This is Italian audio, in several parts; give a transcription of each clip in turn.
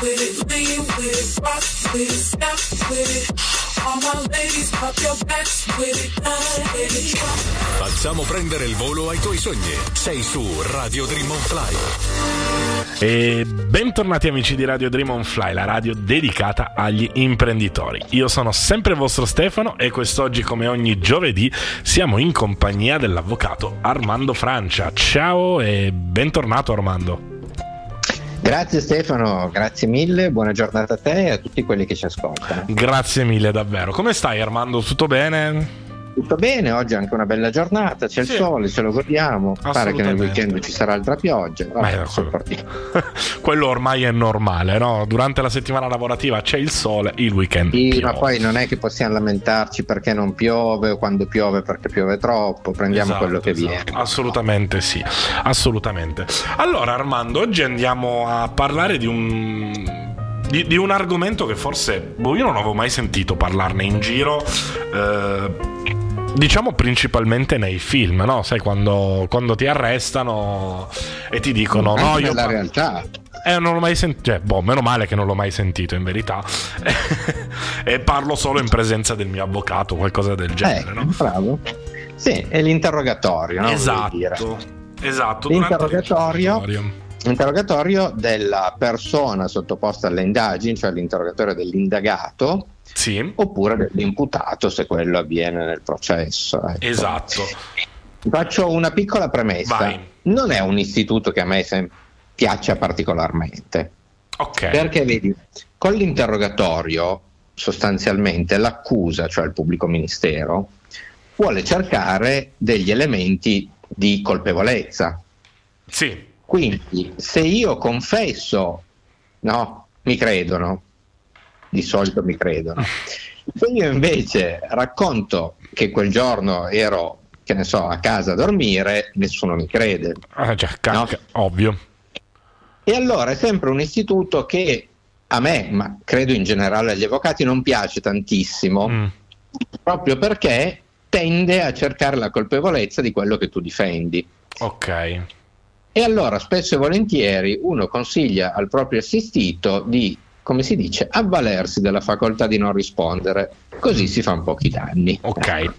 with it, lean with it, rock with it, step with it. All my ladies, pop your backs with it, come with it. Facciamo prendere il volo ai tuoi sogni. Sei su Radio Dream on Fly. E bentornati amici di Radio Dream on Fly, la radio dedicata agli imprenditori. Io sono sempre il vostro Stefano e quest'oggi, come ogni giovedì, siamo in compagnia dell'avvocato Armando Francia. Ciao e bentornato Armando. Grazie Stefano, grazie mille, buona giornata a te e a tutti quelli che ci ascoltano. Grazie mille davvero. Come stai Armando? Tutto bene? Tutto bene, oggi è anche una bella giornata, c'è Sì. il sole, ce lo godiamo. Pare che nel weekend ci sarà altra pioggia. Vabbè, sopportiamo. Quello ormai è normale, no? Durante la settimana lavorativa c'è il sole, il weekend Sì, piove. ma poi non è che possiamo lamentarci perché non piove o quando piove perché piove troppo, prendiamo Esatto, quello che esatto. viene. Assolutamente sì, assolutamente. Allora Armando, oggi andiamo a parlare di un... Di, di un argomento che forse boh, io non avevo mai sentito parlarne in giro, eh, diciamo principalmente nei film, no? Sai, quando, quando ti arrestano e ti dicono: Anche No, io. nella realtà. Eh, non l'ho mai sentito. Cioè, boh, meno male che non l'ho mai sentito in verità. e parlo solo in presenza del mio avvocato, qualcosa del genere, Eh, no? bravo. Sì, è l'interrogatorio, no? Esatto. Esatto. L'interrogatorio. L'interrogatorio. L'interrogatorio della persona sottoposta alle indagini, cioè l'interrogatorio dell'indagato, Sì, oppure dell'imputato se quello avviene nel processo. ecco. esatto. Faccio una piccola premessa. Vai. Non è un istituto che a me sem- piaccia particolarmente, Ok. perché vedi, con l'interrogatorio sostanzialmente l'accusa, cioè il pubblico ministero, vuole cercare degli elementi di colpevolezza. Sì, Quindi se io confesso, no, mi credono, di solito mi credono. Se io invece racconto che quel giorno ero, che ne so, a casa a dormire, nessuno mi crede. Ah, cioè, cacca, ovvio. E allora è sempre un istituto che a me, ma credo in generale agli avvocati, non piace tantissimo, Mm, proprio perché tende a cercare la colpevolezza di quello che tu difendi. Ok. E allora spesso e volentieri uno consiglia al proprio assistito di, come si dice, avvalersi della facoltà di non rispondere, così si fanno pochi danni. Ok.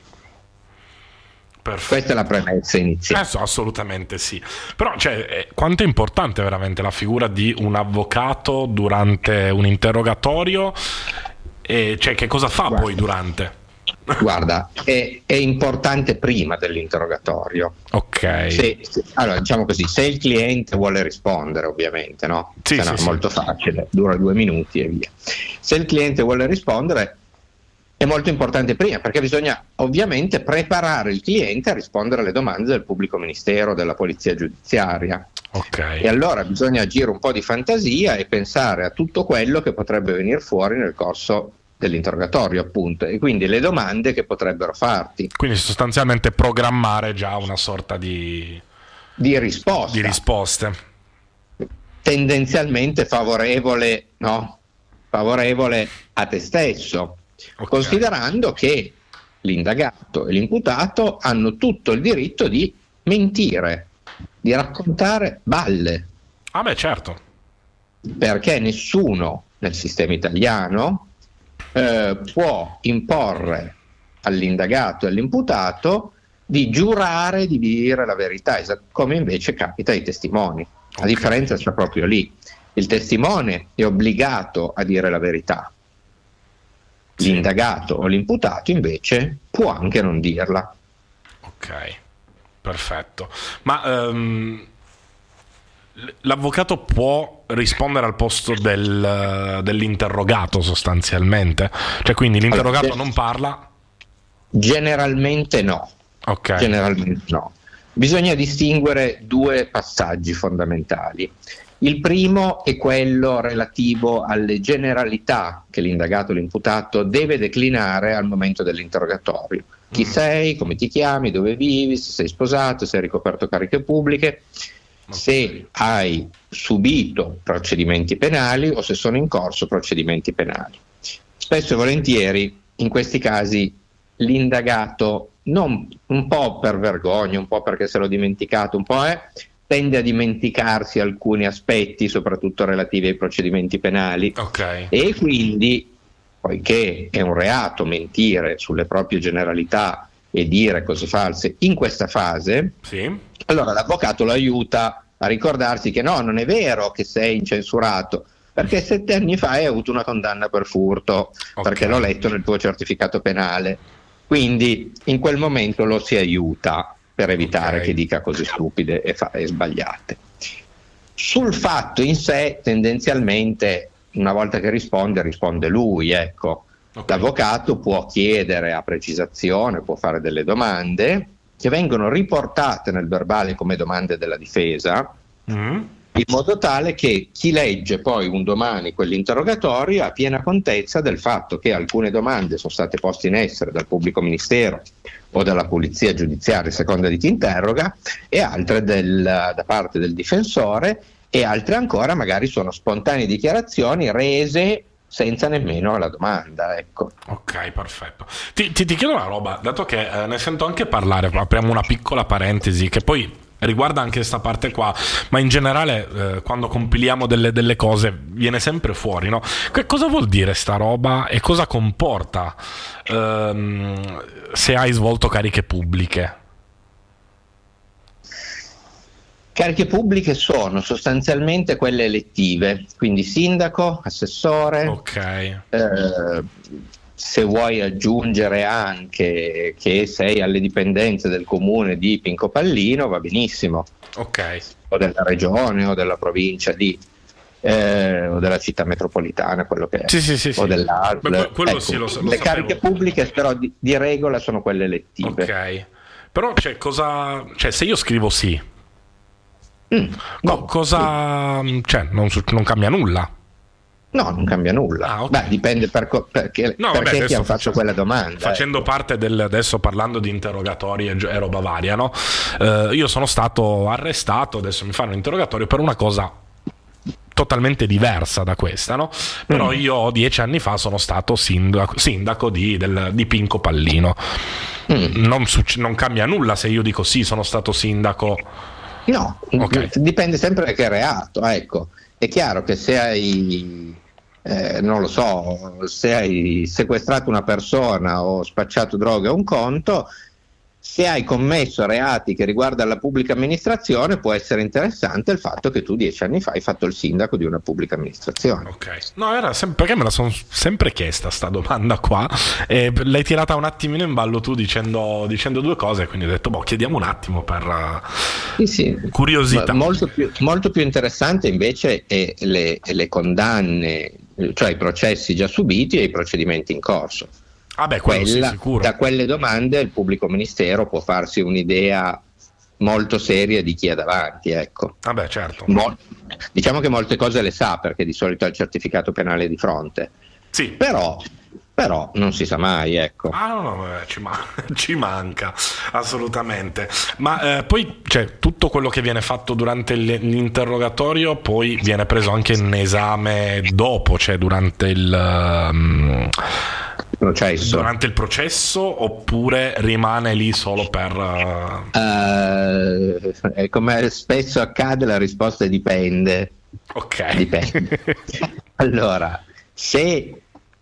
Perfetto. Questa è la premessa iniziale. Eh, so, assolutamente sì. Però, cioè, eh, quanto è importante veramente la figura di un avvocato durante un interrogatorio? E, cioè, che cosa fa Guarda. poi durante? Guarda, è, è importante prima dell'interrogatorio. Ok. Se- se- allora, diciamo così, se il cliente vuole rispondere, ovviamente, no? Sì, Se no sì, è sì. molto facile, dura due minuti e via. Se il cliente vuole rispondere, è molto importante prima, perché bisogna ovviamente preparare il cliente a rispondere alle domande del pubblico ministero, della polizia giudiziaria. Ok. E allora bisogna agire un po' di fantasia e pensare a tutto quello che potrebbe venire fuori nel corso dell'interrogatorio, appunto, e quindi le domande che potrebbero farti Quindi sostanzialmente programmare già una sorta di, di risposta. di risposte. tendenzialmente favorevole, no? favorevole a te stesso, Ok. considerando che l'indagato e l'imputato hanno tutto il diritto di mentire, di raccontare balle, Ah, beh, certo. perché nessuno nel sistema italiano eh, può imporre all'indagato e all'imputato di giurare di dire la verità, come invece capita ai testimoni. La differenza sta proprio lì. Il testimone è obbligato a dire la verità. L'indagato o l'imputato invece può anche non dirla. Ok, perfetto. Ma l- l'avvocato può rispondere al posto del- dell'interrogato sostanzialmente? Cioè, quindi l'interrogato Allora, non parla? Generalmente no. Ok. Generalmente no. Bisogna distinguere due passaggi fondamentali. Il primo è quello relativo alle generalità che l'indagato o l'imputato deve declinare al momento dell'interrogatorio. Chi Mm. sei, come ti chiami, dove vivi, se sei sposato, se hai ricoperto cariche pubbliche, se hai subito procedimenti penali o se sono in corso procedimenti penali. Spesso e volentieri in questi casi l'indagato, non, un po' per vergogna, un po' perché se l'ho dimenticato, un po' è, tende a dimenticarsi alcuni aspetti, soprattutto relativi ai procedimenti penali, Ok. e quindi, poiché è un reato mentire sulle proprie generalità e dire cose false in questa fase, Sì. allora l'avvocato lo aiuta a ricordarsi che no, non è vero che sei incensurato, perché sette anni fa hai avuto una condanna per furto, Ok. perché l'ho letto nel tuo certificato penale. Quindi in quel momento lo si aiuta per evitare Ok. che dica cose stupide e, fa- e sbagliate. Sul fatto in sé, tendenzialmente, una volta che risponde, risponde lui, ecco. Ok. L'avvocato può chiedere a precisazione, può fare delle domande che vengono riportate nel verbale come domande della difesa, Mm. in modo tale che chi legge poi un domani quell'interrogatorio ha piena contezza del fatto che alcune domande sono state poste in essere dal pubblico ministero o dalla polizia giudiziaria, a seconda di chi interroga, e altre del- da parte del difensore, e altre ancora magari sono spontanee dichiarazioni rese senza nemmeno la domanda. Ecco. Ok, perfetto. Ti, ti- ti chiedo una roba, dato che eh, ne sento anche parlare, apriamo una piccola parentesi che poi riguarda anche questa parte qua, ma in generale eh, quando compiliamo delle, delle cose viene sempre fuori, no? Che cosa vuol dire sta roba e cosa comporta ehm, se hai svolto cariche pubbliche? Cariche pubbliche sono sostanzialmente quelle elettive, quindi sindaco, assessore, Ok, eh, se vuoi aggiungere anche che sei alle dipendenze del comune di Pinco Pallino, va benissimo, ok, o della regione o della provincia di eh, o della città metropolitana, quello che è, Sì, sì, sì, o quello Ecco, sì, lo sa- lo le sapevo. cariche pubbliche però di, di regola sono quelle elettive. ok. Però cioè, cosa... Cioè, se io scrivo sì, Mm, no, cosa... Cioè, non, non cambia nulla. No, non cambia nulla. Ah, ok. Beh, dipende per co- perché, No, vabbè, perché ti adesso hanno fatto faccio- quella domanda. Facendo ecco. parte del adesso parlando di interrogatori e, roba varia, no? Eh, io sono stato arrestato, adesso mi fanno un interrogatorio per una cosa totalmente diversa da questa, no? Però Mm. io dieci anni fa sono stato sindaco, sindaco di, del- di Pinco Pallino. Mm. Non, non cambia nulla se io dico sì, sono stato sindaco. No, Ok. dipende sempre da che reato. Ecco. È chiaro che se hai, eh, non lo so, se hai sequestrato una persona o spacciato droga a un conto, se hai commesso reati che riguardano la pubblica amministrazione, può essere interessante il fatto che tu dieci anni fa hai fatto il sindaco di una pubblica amministrazione. Ok. No, era sem- perché me la sono sempre chiesta sta domanda qua e l'hai tirata un attimino in ballo tu dicendo, dicendo due cose, quindi ho detto, boh, chiediamo un attimo per Sì, sì. curiosità. Molto più, molto più interessante invece è le, le condanne, cioè i processi già subiti e i procedimenti in corso. Ah beh, Quella- sicuro. da quelle domande il pubblico ministero può farsi un'idea molto seria di chi è davanti. Ecco. Ah beh, certo. Mo- diciamo che molte cose le sa perché di solito ha il certificato penale di fronte, Sì. però, però non si sa mai. Ecco. Ah no, no, ci, ma- ci manca assolutamente. Ma eh, poi, cioè, tutto quello che viene fatto durante l'interrogatorio poi viene preso anche in esame dopo, cioè durante il, ehm, Processo. durante il processo oppure rimane lì solo per... Eh, come spesso accade, la risposta è dipende. Ok. Dipende. Allora, se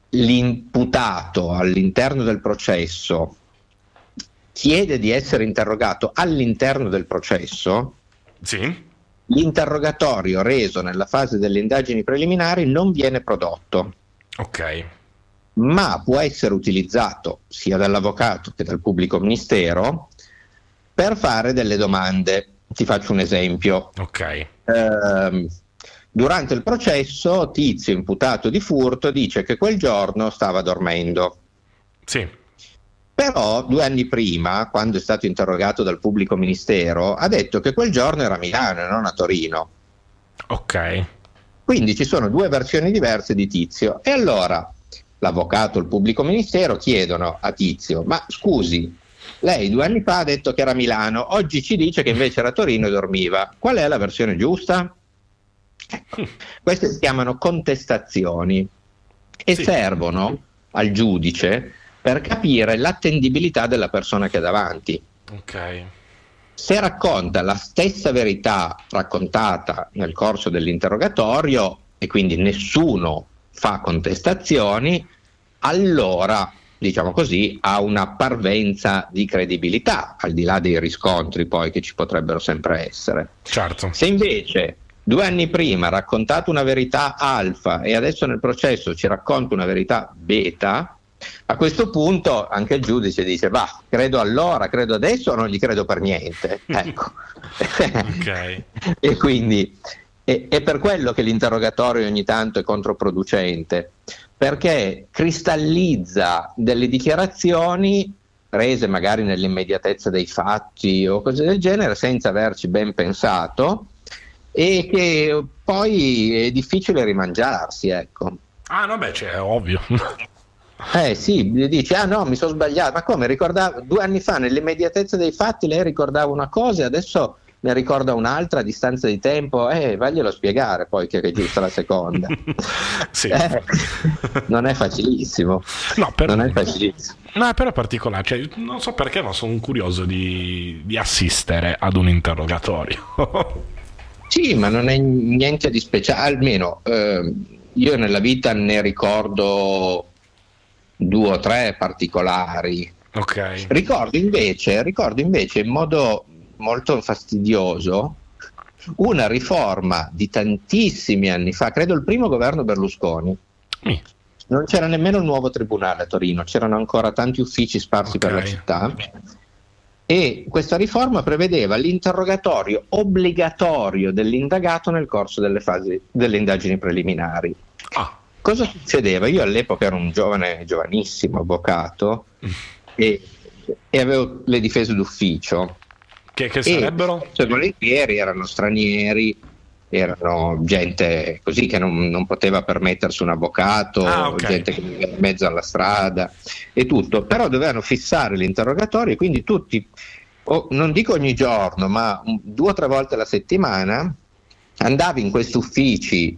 l'imputato all'interno del processo chiede di essere interrogato all'interno del processo, Sì. l'interrogatorio reso nella fase delle indagini preliminari non viene prodotto, Ok. Ma può essere utilizzato sia dall'avvocato che dal pubblico ministero per fare delle domande. Ti faccio un esempio. Ok. Ehm, durante il processo, Tizio, imputato di furto, dice che quel giorno stava dormendo. Sì. Però due anni prima, quando è stato interrogato dal pubblico ministero, ha detto che quel giorno era a Milano e non a Torino. Ok. Quindi ci sono due versioni diverse di Tizio. E allora l'avvocato il pubblico ministero chiedono a Tizio: Ma scusi, lei due anni fa ha detto che era a Milano, oggi ci dice che invece era a Torino e dormiva. Qual è la versione giusta? Ecco, queste si chiamano contestazioni e Sì. servono al giudice per capire l'attendibilità della persona che ha davanti. Ok. se racconta la stessa verità raccontata nel corso dell'interrogatorio e quindi nessuno fa contestazioni, allora diciamo così, ha una parvenza di credibilità, al di là dei riscontri poi che ci potrebbero sempre essere. Certo. Se invece due anni prima ha raccontato una verità alfa e adesso nel processo ci racconta una verità beta, a questo punto anche il giudice dice, bah, credo allora, credo adesso o non gli credo per niente. Ecco. e quindi è, è per quello che l'interrogatorio ogni tanto è controproducente, perché cristallizza delle dichiarazioni rese magari nell'immediatezza dei fatti o cose del genere senza averci ben pensato e che poi è difficile rimangiarsi, ecco. Ah, no, beh, cioè, è ovvio. Eh sì, dice, ah no, mi sono sbagliato, ma come ricordavo due anni fa nell'immediatezza dei fatti lei ricordava una cosa e adesso ne ricorda un'altra a distanza di tempo, eh, vaglielo spiegare poi che registra la seconda. sì. eh, non è facilissimo. No, per... non è facilissimo. No, però è particolare, cioè, non so perché, ma sono curioso di, di assistere ad un interrogatorio. sì, ma non è niente di speciale, almeno eh, io nella vita ne ricordo due o tre particolari. Ok. Ricordo invece, ricordo invece in modo molto fastidioso una riforma di tantissimi anni fa, credo il primo governo Berlusconi. Mm. Non c'era nemmeno il nuovo tribunale a Torino, c'erano ancora tanti uffici sparsi okay. per la città. E questa riforma prevedeva l'interrogatorio obbligatorio dell'indagato nel corso delle fasi delle indagini preliminari. Ah. Cosa succedeva? Io all'epoca ero un giovane, giovanissimo avvocato mm. e, e avevo le difese d'ufficio che, che sarebbero? Cioè, volentieri erano stranieri, erano gente così che non, non poteva permettersi un avvocato, ah, okay. gente che viveva in mezzo alla strada e tutto, però dovevano fissare l'interrogatorio e quindi tutti, oh, non dico ogni giorno, ma due o tre volte alla settimana andavi in questi uffici,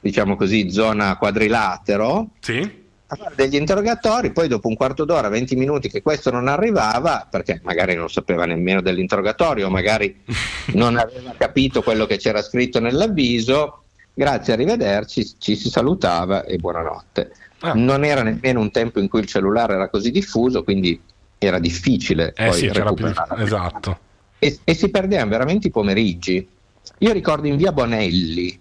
diciamo così, zona quadrilatero. Sì a fare degli interrogatori, poi dopo un quarto d'ora, 20 minuti che questo non arrivava, perché magari non sapeva nemmeno dell'interrogatorio, magari non aveva capito quello che c'era scritto nell'avviso, grazie, arrivederci, ci si salutava e buonanotte. Ah. Non era nemmeno un tempo in cui il cellulare era così diffuso, quindi era difficile eh poi sì, recuperare. Più... Esatto. E, e si perdevano veramente i pomeriggi. Io ricordo in via Bonelli,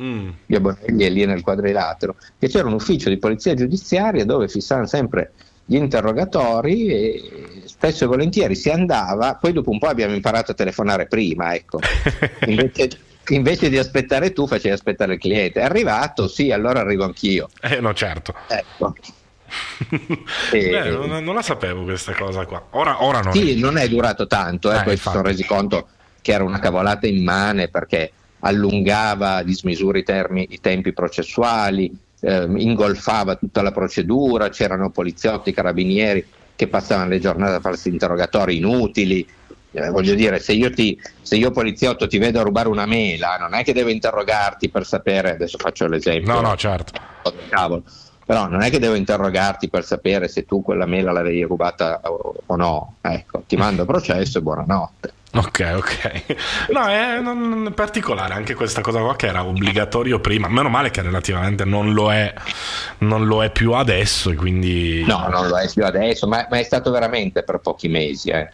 mm. via Bonelli e lì nel quadrilatero, che c'era un ufficio di polizia giudiziaria dove fissavano sempre gli interrogatori e spesso e volentieri si andava, poi dopo un po' abbiamo imparato a telefonare prima, ecco. Invece, invece di aspettare tu facevi aspettare il cliente. È arrivato? Sì, allora arrivo anch'io. Eh no, certo. Ecco. e... Beh, non, non, la sapevo questa cosa qua. Ora, ora non sì, è. non è durato tanto, eh, eh, poi si sono resi conto che era una cavolata immane perché allungava a dismisura i, termi, i tempi processuali, eh, ingolfava tutta la procedura, c'erano poliziotti, carabinieri che passavano le giornate a farsi interrogatori inutili. Eh, voglio dire, se io, ti, se io poliziotto ti vedo rubare una mela, non è che devo interrogarti per sapere, adesso faccio l'esempio. No, no, certo. Cavolo. Però non è che devo interrogarti per sapere se tu quella mela l'avevi rubata o, no. Ecco, ti mando a processo e buonanotte. Ok, ok. No, è non, particolare anche questa cosa qua che era obbligatorio prima. Meno male che relativamente non lo è, non lo è più adesso. E quindi... No, non lo è più adesso, ma, ma è stato veramente per pochi mesi. Eh.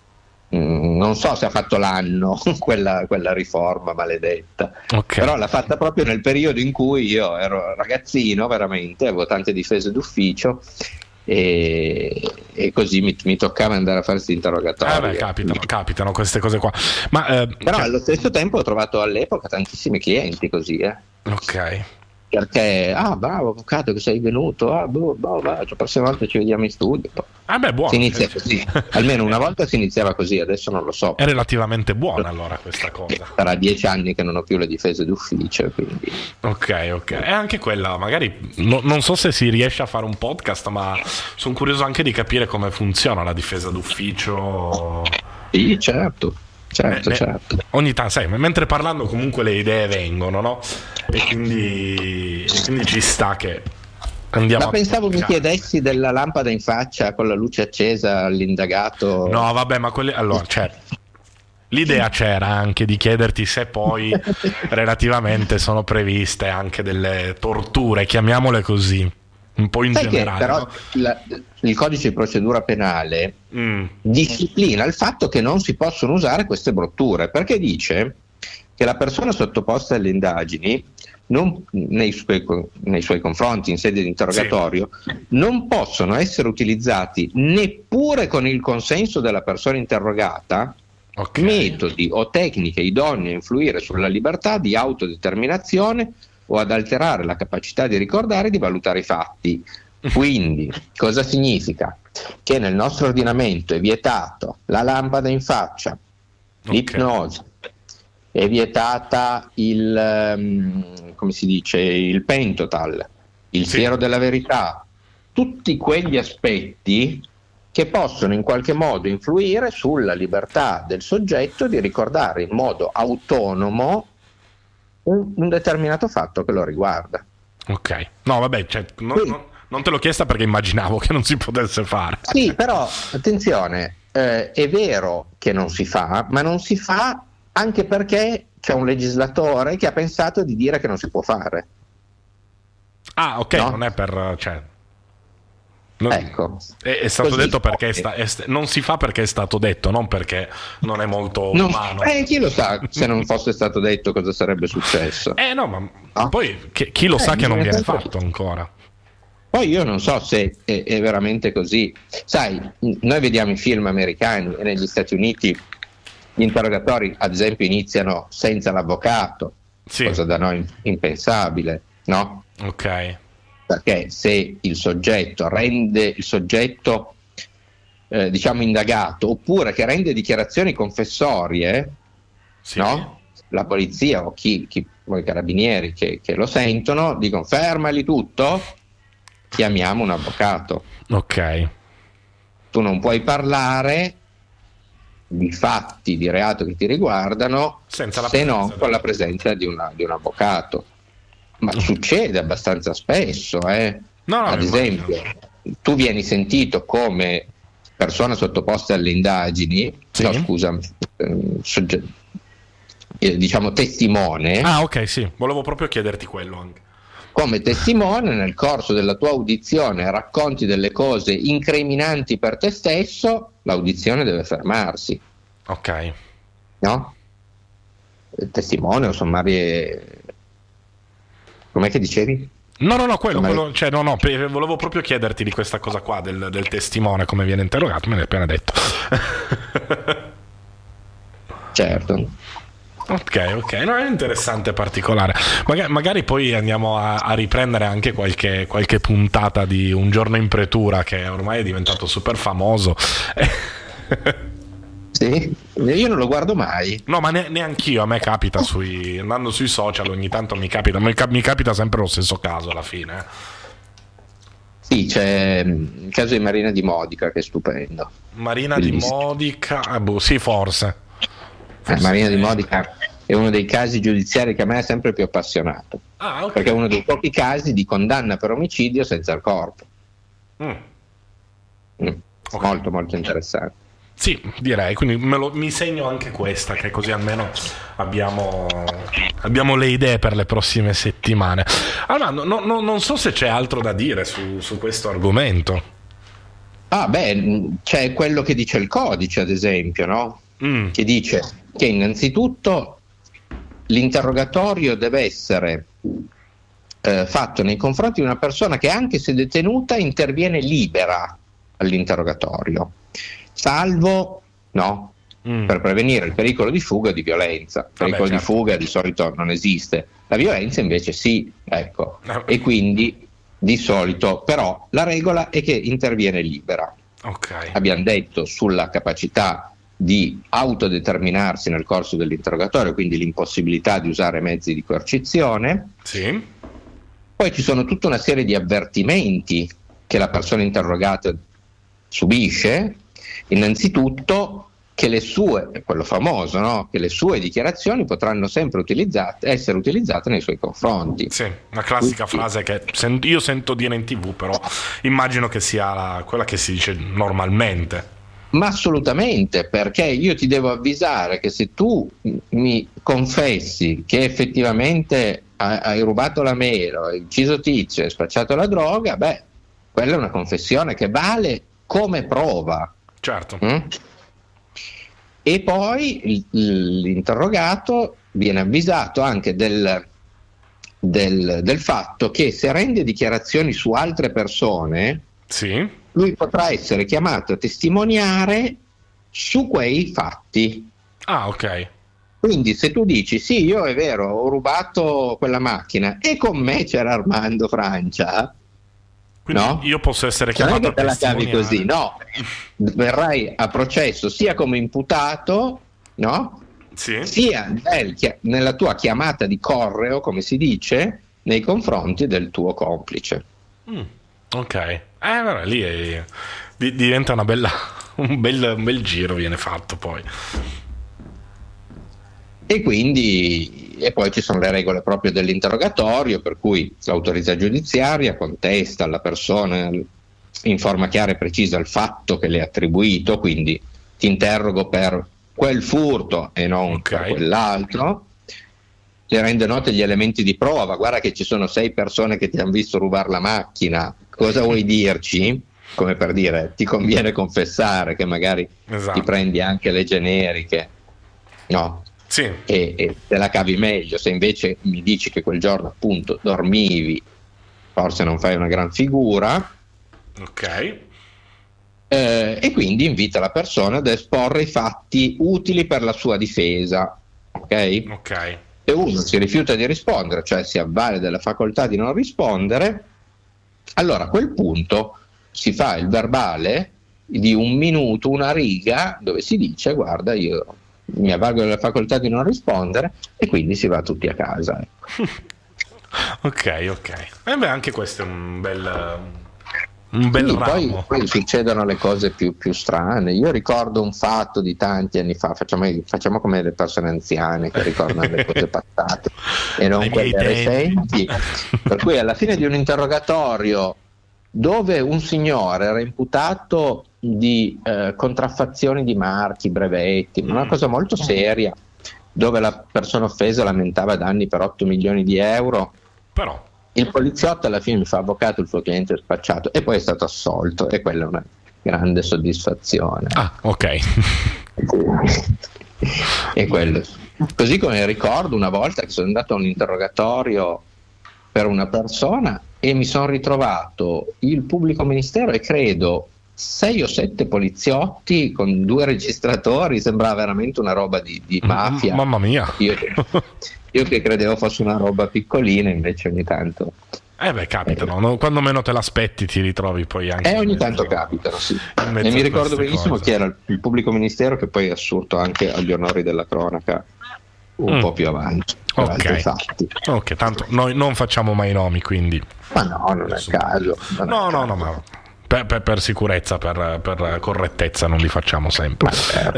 Mm, non so se ha fatto l'anno quella, quella riforma maledetta, okay. però l'ha fatta proprio nel periodo in cui io ero ragazzino, veramente, avevo tante difese d'ufficio e, e così mi, mi, toccava andare a fare questi interrogatori. Ah beh, capitano, capitano, queste cose qua. Ma, eh, Però cioè... allo stesso tempo ho trovato all'epoca tantissimi clienti così. Eh. Ok perché ah bravo avvocato che sei venuto ah, boh, boh, boh, la prossima volta ci vediamo in studio ah beh buono si inizia così. Almeno una volta si iniziava così adesso non lo so. È relativamente buona allora questa cosa. Sarà dieci anni che non ho più le difese d'ufficio quindi. Ok ok. E anche quella magari no, non so se si riesce a fare un podcast ma sono curioso anche di capire come funziona la difesa d'ufficio. Sì certo certo, eh, certo. Ogni tanto, sai, mentre parlando comunque le idee vengono, no? E quindi, e quindi ci sta che andiamo Ma pensavo mi chiedessi della lampada in faccia con la luce accesa all'indagato. No, vabbè, ma quelle... Allora, cioè, L'idea c'era anche di chiederti se poi relativamente sono previste anche delle torture, chiamiamole così, un po' in che generale. però no? la- il codice di procedura penale Mm, disciplina il fatto che non si possono usare queste brutture, perché dice che la persona sottoposta alle indagini non- nei, suoi, nei suoi confronti in sede di interrogatorio non possono essere utilizzati neppure con il consenso della persona interrogata ok. metodi o tecniche idonee a influire sulla libertà di autodeterminazione o ad alterare la capacità di ricordare e di valutare i fatti. Quindi, cosa significa? Che nel nostro ordinamento è vietato la lampada in faccia, l'ipnosi, è vietata il, ehm, come si dice, il pentotal, il Sì. siero della verità, tutti quegli aspetti che possono in qualche modo influire sulla libertà del soggetto di ricordare in modo autonomo un, un determinato fatto che lo riguarda. Ok. No, vabbè, cioè, non, Sì. non- non te l'ho chiesta perché immaginavo che non si potesse fare. Sì, però attenzione, eh, è vero che non si fa, ma non si fa anche perché c'è un legislatore che ha pensato di dire che non si può fare. Ah, ok, No. non è per... Cioè, non- Ecco. È, è stato Così. detto perché è sta- è non si fa perché è stato detto, non perché non è molto Non- umano. eh, chi lo sa se non fosse stato detto cosa sarebbe successo. Eh no, ma Ah. poi chi, chi lo Eh, sa che non viene fatto ancora? Poi io non so se è, è veramente così. Sai, noi vediamo i film americani e negli Stati Uniti gli interrogatori, ad esempio, iniziano senza l'avvocato, Sì, cosa da noi impensabile, no? ok. Perché se il soggetto rende il soggetto, eh, diciamo, indagato, oppure che rende dichiarazioni confessorie, Sì. no? La polizia o chi, chi i carabinieri che, che lo sentono dicono fermali tutto, chiamiamo un avvocato. Ok. Tu non puoi parlare di fatti di reato che ti riguardano Senza la se non con la presenza di, una- di un avvocato. Ma succede abbastanza spesso, eh. No, ad immagino. esempio, tu vieni sentito come persona sottoposta alle indagini, Sì. no scusa, ehm, sogge- eh, diciamo testimone, Ah, ok, sì. Volevo proprio chiederti quello anche. come testimone nel corso della tua audizione racconti delle cose incriminanti per te stesso, l'audizione deve fermarsi, Ok. no? Testimone o sommarie... Com'è che dicevi? No, no, no, quello, quello- cioè, no, no, volevo proprio chiederti di questa cosa qua, del, del testimone, come viene interrogato, me l'hai appena detto. Certo. ok, ok, no, è interessante, particolare. Maga- magari poi andiamo a, a riprendere anche qualche, qualche puntata di Un giorno in pretura, che ormai è diventato super famoso. Sì? Io non lo guardo mai. No, ma ne- neanch'io, a me capita sui, andando sui social ogni tanto mi capita, mi, cap- mi capita sempre lo stesso caso alla fine. eh. Sì, c'è mm, il caso di Marina di Modica che è stupendo. Marina di Bellissimo. Modica, ah, boh, sì, forse. Eh, Forse Marina sì. di Modica è uno dei casi giudiziari che a me ha sempre più appassionato, Ah, ok. perché è uno dei pochi casi di condanna per omicidio senza il corpo. Mm. Mm, Ok. Molto molto interessante. Sì, direi, quindi me lo- mi segno anche questa, che così almeno abbiamo, abbiamo le idee per le prossime settimane. Allora, no- no- no- non so se c'è altro da dire su, su questo argomento. Ah, beh, c'è quello che dice il codice, ad esempio, no? Mm, Che dice che innanzitutto l'interrogatorio deve essere eh, fatto nei confronti di una persona che anche se detenuta interviene libera all'interrogatorio, salvo no, mm. per prevenire il pericolo di fuga o di violenza. Il pericolo certo. di fuga di solito non esiste, la violenza invece sì, ecco. E quindi di solito però la regola è che interviene libera. Ok. Abbiamo detto sulla capacità di autodeterminarsi nel corso dell'interrogatorio, quindi l'impossibilità di usare mezzi di coercizione. Sì. Poi ci sono tutta una serie di avvertimenti che la persona interrogata subisce. Innanzitutto che le sue, quello famoso, no? che le sue dichiarazioni potranno sempre utilizzate, essere utilizzate nei suoi confronti. Sì, una classica Tutti. frase che io sento dire in tv, però immagino che sia la- quella che si dice normalmente. Ma assolutamente, perché io ti devo avvisare che se tu mi confessi che effettivamente hai rubato la mela, hai ucciso tizio, hai spacciato la droga, beh, quella è una confessione che vale come prova. Certo. Mm? E poi l'interrogato viene avvisato anche del, del, del, fatto che se rende dichiarazioni su altre persone, sì. lui potrà essere chiamato a testimoniare su quei fatti. Ah, ok. Quindi se tu dici sì, io è vero, ho rubato quella macchina e con me c'era Armando Francia, quindi no? io posso essere chiamato non è che te la cavi così, no. Verrai a processo sia come imputato, no? Sì. Sia nel, nella tua chiamata di correo, come si dice, nei confronti del tuo complice. Mm, ok. Eh, vabbè, lì è, diventa una bella, un, bel, un bel giro viene fatto poi. E quindi e poi ci sono le regole proprio dell'interrogatorio, per cui l'autorità giudiziaria contesta alla persona in forma chiara e precisa il fatto che le è attribuito, quindi ti interrogo per quel furto e non okay. per quell'altro. Le rende note gli elementi di prova, guarda che ci sono sei persone che ti hanno visto rubare la macchina, cosa vuoi dirci? Come per dire, ti conviene confessare che magari esatto. ti prendi anche le generiche. No, sì. e, e te la cavi meglio. Se invece mi dici che quel giorno appunto dormivi, forse non fai una gran figura. Ok. Eh, e quindi invita la persona ad esporre i fatti utili per la sua difesa. Ok? Ok. Se uno si rifiuta di rispondere, cioè si avvale della facoltà di non rispondere, allora a quel punto si fa il verbale di un minuto, una riga, dove si dice guarda io mi avvalgo della facoltà di non rispondere e quindi si va tutti a casa. Ecco. ok, ok. E eh beh, anche questo è un bel... Un bel sì, poi, poi, succedono le cose più, più, strane. Io ricordo un fatto di tanti anni fa, facciamo, facciamo come le persone anziane che ricordano le cose passate e non quelle recenti. Per cui alla fine di un interrogatorio dove un signore era imputato di eh, contraffazioni di marchi, brevetti, una mm. cosa molto seria, dove la persona offesa lamentava danni per 8 milioni di euro. Però. Il poliziotto alla fine mi fa avvocato, il suo cliente è spacciato e poi è stato assolto e quella è una grande soddisfazione. Ah, ok. e quello. Così come ricordo una volta che sono andato a un interrogatorio per una persona e mi sono ritrovato il pubblico ministero e credo sei o sette poliziotti con due registratori, sembrava veramente una roba di, di mafia. Mamma mia! Io, io, che credevo fosse una roba piccolina, invece ogni tanto. Eh beh, capitano, no? quando meno te l'aspetti ti ritrovi poi anche. Eh, ogni tanto capitano, sì. E mi ricordo benissimo cose. chi era il pubblico ministero che poi è assurto anche agli onori della cronaca un mm. po' più avanti. Ok, ok, tanto noi non facciamo mai nomi, quindi. Ma no, non è il caso. No, no, no, ma per, per, per, sicurezza, per, per, correttezza non li facciamo sempre.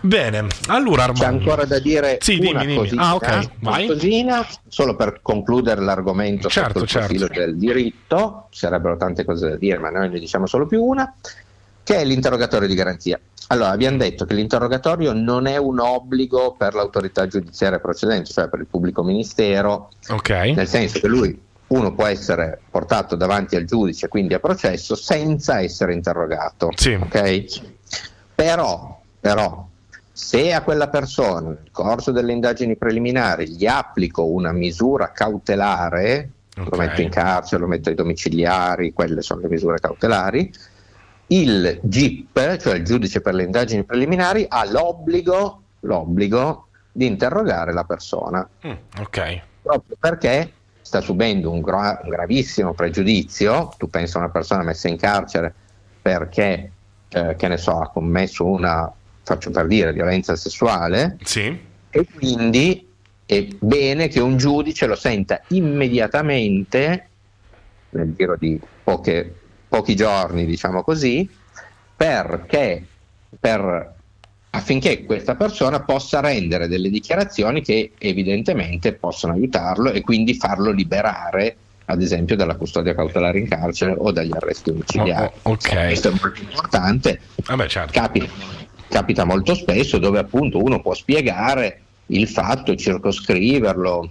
Bene, allora Armando. C'è ancora da dire sì, una dimmi, cosina, Ah, ok, vai. Cosina, solo per concludere l'argomento certo, sotto il certo. profilo del diritto, ci sarebbero tante cose da dire, ma noi ne diciamo solo più una, che è l'interrogatorio di garanzia. Allora, abbiamo detto che l'interrogatorio non è un obbligo per l'autorità giudiziaria procedente, cioè per il pubblico ministero, okay. nel senso che lui uno può essere portato davanti al giudice, quindi a processo, senza essere interrogato. Sì. Okay? Però, però, se a quella persona nel corso delle indagini preliminari gli applico una misura cautelare, okay. lo metto in carcere, lo metto ai domiciliari, quelle sono le misure cautelari, il GIP, cioè il giudice per le indagini preliminari, ha l'obbligo, l'obbligo di interrogare la persona. Mm, ok. Proprio perché sta subendo un, gra- un gravissimo pregiudizio, tu pensi a una persona messa in carcere perché, eh, che ne so, ha commesso una, faccio per dire, violenza sessuale, sì. e quindi è bene che un giudice lo senta immediatamente, nel giro di poche, pochi giorni, diciamo così, perché per affinché questa persona possa rendere delle dichiarazioni che evidentemente possono aiutarlo e quindi farlo liberare ad esempio dalla custodia cautelare in carcere o dagli arresti omicidiari. Oh, oh, ok. Questo è molto importante. Vabbè, certo. Capita, capita molto spesso dove appunto uno può spiegare il fatto, circoscriverlo,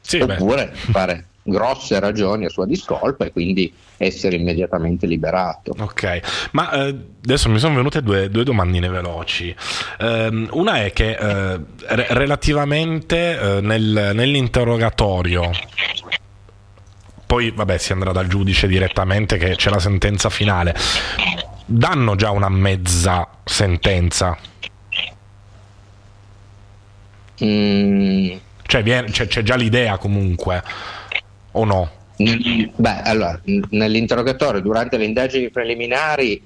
Sì, beh. oppure fare grosse ragioni a sua discolpa e quindi essere immediatamente liberato. Ok, ma eh, adesso mi sono venute due, due domandine veloci. Ehm, una è che eh, re- relativamente eh, nel- nell'interrogatorio, poi vabbè si andrà dal giudice direttamente che c'è la sentenza finale, danno già una mezza sentenza, Mm, cioè viene- c'è, c'è già l'idea comunque, o no? Beh, allora, nell'interrogatorio durante le indagini preliminari,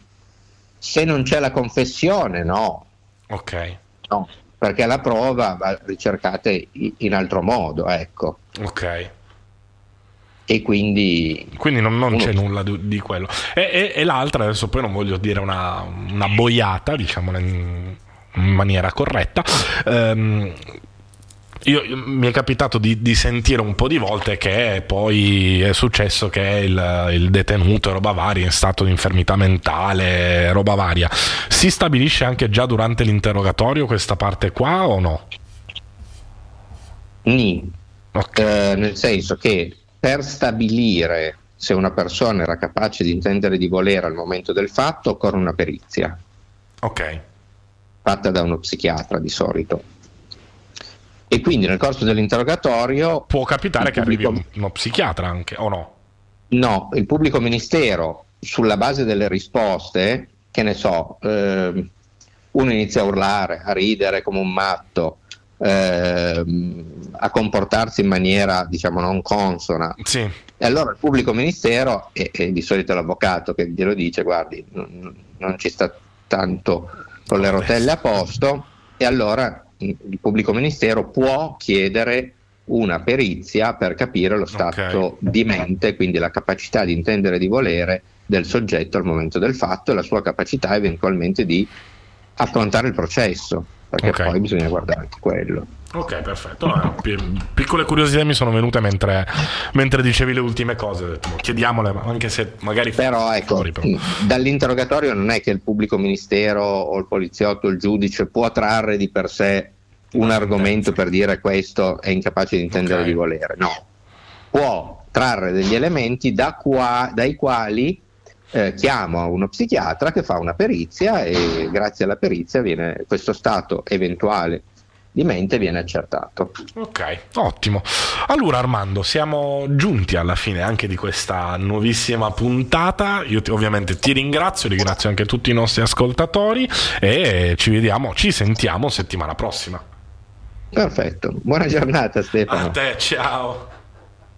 se non c'è la confessione, no, Ok, no, perché la prova va ricercata in altro modo, ecco. ok. E quindi Quindi non, non c'è nulla di, di quello. E, e- e l'altra, adesso poi non voglio dire una, una boiata, diciamola in, in maniera corretta. ehm, io, mi è capitato di, di sentire un po' di volte che poi è successo che il, il detenuto roba varia in stato di infermità mentale, roba varia. Si stabilisce anche già durante l'interrogatorio questa parte qua o no? ni, Ok, eh, nel senso che per stabilire se una persona era capace di intendere di volere al momento del fatto occorre una perizia ok, fatta da uno psichiatra di solito. E quindi nel corso dell'interrogatorio può capitare che arrivi pubblico- un- uno psichiatra anche o no? No, il pubblico ministero, sulla base delle risposte, che ne so, ehm, uno inizia a urlare, a ridere come un matto, ehm, a comportarsi in maniera, diciamo, non consona. Sì, E allora il pubblico ministero, e, e di solito l'avvocato che glielo dice, guardi, non, non ci sta tanto con le rotelle a posto, e allora il pubblico ministero può chiedere una perizia per capire lo stato Ok. di mente, quindi la capacità di intendere e di volere del soggetto al momento del fatto e la sua capacità eventualmente di affrontare il processo, perché Ok. poi bisogna guardare anche quello. Ok, perfetto. No, pi- piccole curiosità mi sono venute mentre, mentre dicevi le ultime cose. Boh, chiediamole, anche se magari Però ecco, fuori, però. dall'interrogatorio non è che il pubblico ministero o il poliziotto o il giudice può trarre di per sé un argomento per dire questo è incapace di intendere Ok. di volere, no. Può trarre degli elementi da qua- dai quali eh, chiama uno psichiatra che fa una perizia e grazie alla perizia viene, questo stato eventuale di mente viene accertato. Ok, ottimo. Allora Armando, siamo giunti alla fine anche di questa nuovissima puntata. Io ti- ovviamente ti ringrazio, ringrazio anche tutti i nostri ascoltatori e ci vediamo, ci sentiamo settimana prossima. Perfetto, buona giornata Stefano. A te, ciao.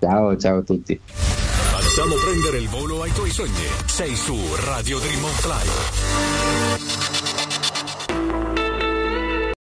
Ciao, ciao a tutti. Facciamo prendere il volo ai tuoi sogni. Sei su Radio Dream on Fly.